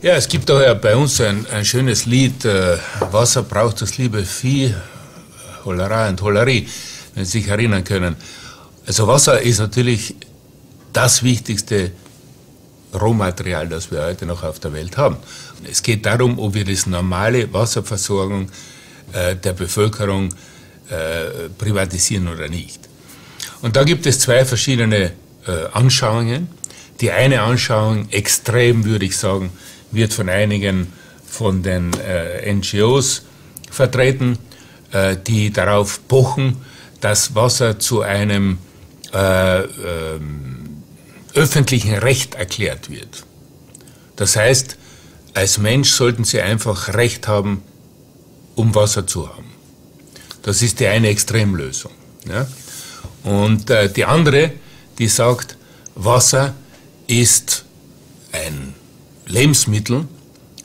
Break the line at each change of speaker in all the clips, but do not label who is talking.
Ja, es gibt ja bei uns ein, ein schönes Lied, äh, Wasser braucht das liebe Vieh, Hollerei und Hollerie, wenn Sie sich erinnern können. Also Wasser ist natürlich das wichtigste Rohmaterial, das wir heute noch auf der Welt haben. Es geht darum, ob wir das normale Wasserversorgung äh, der Bevölkerung äh, privatisieren oder nicht. Und da gibt es zwei verschiedene äh, Anschauungen. Die eine Anschauung, extrem würde ich sagen, wird von einigen von den äh, NGOs vertreten, äh, die darauf pochen, dass Wasser zu einem äh, ähm, öffentlichen Recht erklärt wird. Das heißt, als Mensch sollten Sie einfach Recht haben, um Wasser zu haben. Das ist die eine Extremlösung. Ja? Und äh, die andere, die sagt, Wasser ist ein Lebensmittel,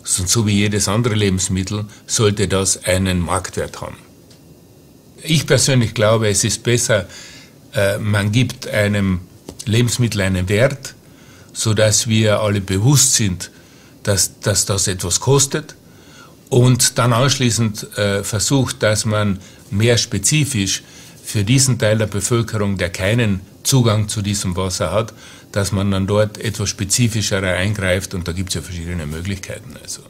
so wie jedes andere Lebensmittel, sollte das einen Marktwert haben. Ich persönlich glaube, es ist besser, äh, man gibt einem Lebensmittel einen Wert, sodass wir alle bewusst sind, dass, dass das etwas kostet und dann anschließend äh, versucht, dass man mehr spezifisch für diesen Teil der Bevölkerung, der keinen Zugang zu diesem Wasser hat, dass man dann dort etwas spezifischer eingreift und da gibt es ja verschiedene Möglichkeiten. Also.